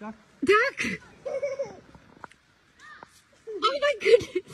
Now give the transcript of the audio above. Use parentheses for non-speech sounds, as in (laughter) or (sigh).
Duck. Duck! (laughs) Oh my goodness!